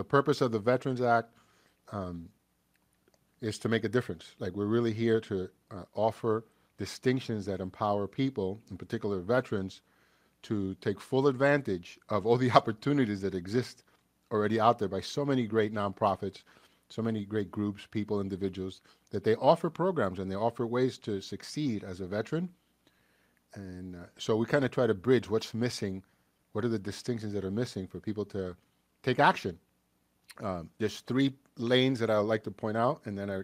the purpose of the Veterans Act um, is to make a difference. Like we're really here to uh, offer distinctions that empower people, in particular veterans, to take full advantage of all the opportunities that exist already out there by so many great nonprofits, so many great groups, people, individuals, that they offer programs and they offer ways to succeed as a veteran. And uh, so we kind of try to bridge what's missing, what are the distinctions that are missing for people to take action. Um, there's three lanes that I would like to point out, and then I